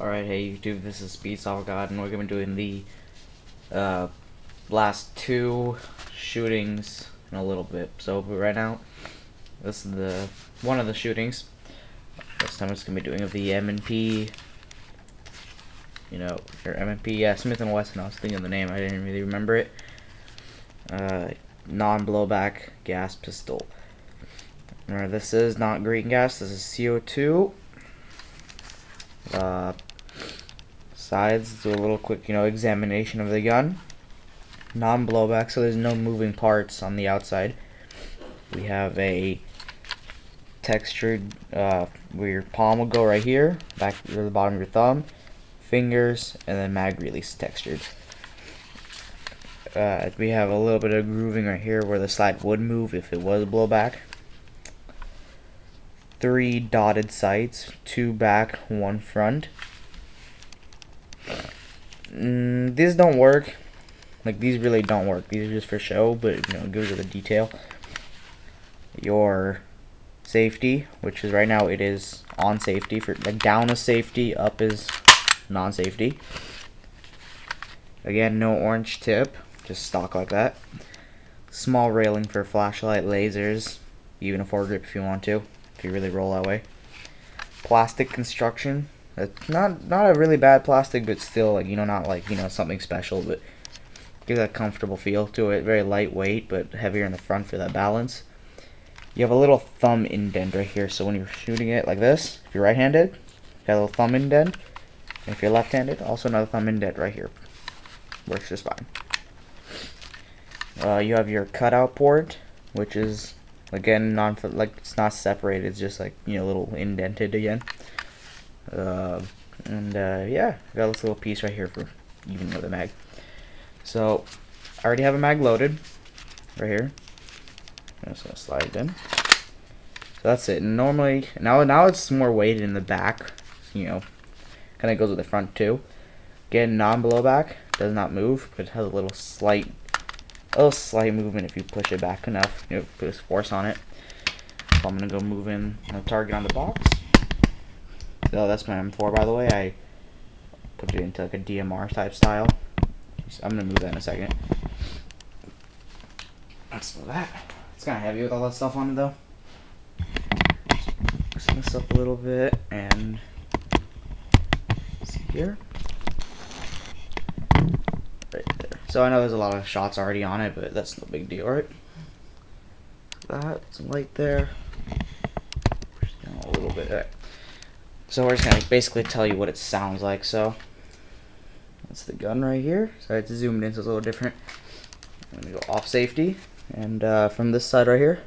Alright, hey YouTube, this is Speed Solver God, and we're to be doing the uh, last two shootings in a little bit. So, right now, this is the one of the shootings. This time it's to be doing of the M&P, you know, or M&P, yeah, Smith & Wesson, I was thinking of the name, I didn't really remember it. Uh, non-blowback gas pistol. Remember, this is not green gas, this is CO2. Uh, sides, do a little quick, you know, examination of the gun. Non-blowback, so there's no moving parts on the outside. We have a textured, uh, where your palm will go right here, back to the bottom of your thumb, fingers, and then mag release textured. Uh, we have a little bit of grooving right here where the slide would move if it was blowback. Three dotted sights, two back, one front. Mm, these don't work. Like these really don't work. These are just for show, but you know, it goes to the detail. Your safety, which is right now it is on safety for like down is safety, up is non-safety. Again, no orange tip, just stock like that. Small railing for flashlight, lasers, even a foregrip if you want to, if you really roll that way. Plastic construction, it's not not a really bad plastic, but still like you know not like you know something special, but gives that comfortable feel to it. Very lightweight, but heavier in the front for that balance. You have a little thumb indent right here, so when you're shooting it like this, if you're right-handed, you got a little thumb indent. And if you're left-handed, also another thumb indent right here. Works just fine. Uh, you have your cutout port, which is again non like it's not separated. It's just like you know, a little indented again. Uh, and uh, yeah, got this little piece right here for even with a mag. So I already have a mag loaded right here. I'm just gonna slide it in. So that's it. normally now now it's more weighted in the back. You know, kind of goes with the front too. Again, non-blowback does not move, but it has a little slight, a little slight movement if you push it back enough. You know, put force on it. So I'm gonna go move in a target on the box. Oh, that's my M4, by the way. I put it into like a DMR type style. I'm gonna move that in a second. That's that. It's kind of heavy with all that stuff on it, though. Loosen this up a little bit and see here. Right there. So I know there's a lot of shots already on it, but that's no big deal, right? That some light there. Push down a little bit. So we're just gonna basically tell you what it sounds like. So that's the gun right here. So I had to zoom it in so it's a little different. I'm gonna go off safety, and uh, from this side right here.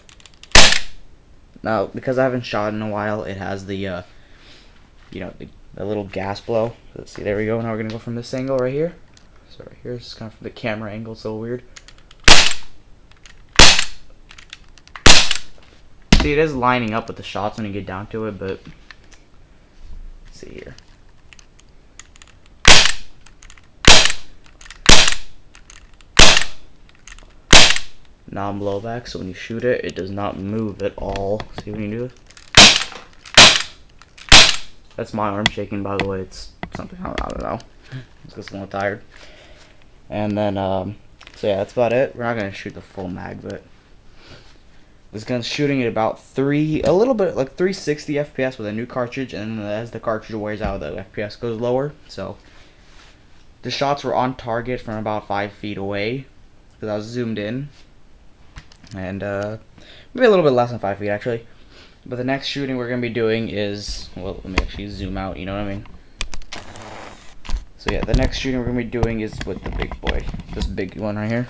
Now, because I haven't shot in a while, it has the, uh, you know, the, the little gas blow. Let's see, there we go. Now we're gonna go from this angle right here. So right here, it's kind of from the camera angle, so weird. See, it is lining up with the shots when you get down to it, but see here. Non-blowback, so when you shoot it, it does not move at all. See when you do? That's my arm shaking, by the way. It's something, I don't, I don't know. It's just a little tired. And then, um, so yeah, that's about it. We're not going to shoot the full mag, but this gun's shooting at about three, a little bit like 360 FPS with a new cartridge, and as the cartridge wears out, the FPS goes lower. So the shots were on target from about five feet away because I was zoomed in, and uh, maybe a little bit less than five feet actually. But the next shooting we're gonna be doing is well, let me actually zoom out. You know what I mean? So yeah, the next shooting we're gonna be doing is with the big boy, this big one right here.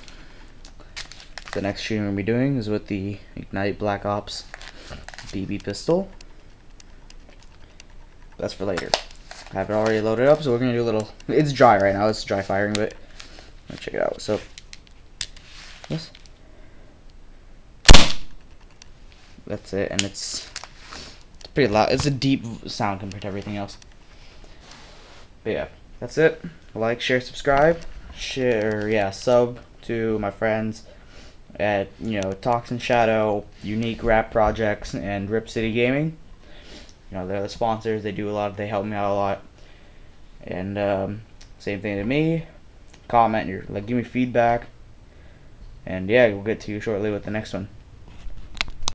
The next shooting we're to be doing is with the Ignite Black Ops BB pistol. That's for later. I have it already loaded up, so we're to do a little... It's dry right now. It's dry firing, but... Check it out. So... Yes. That's it, and it's... It's pretty loud. It's a deep sound compared to everything else. But yeah, that's it. Like, share, subscribe. Share, yeah, sub to my friends at you know Toxin Shadow, Unique Rap Projects, and Rip City Gaming. You know they're the sponsors. They do a lot. They help me out a lot. And um, same thing to me. Comment your like, give me feedback. And yeah, we'll get to you shortly with the next one.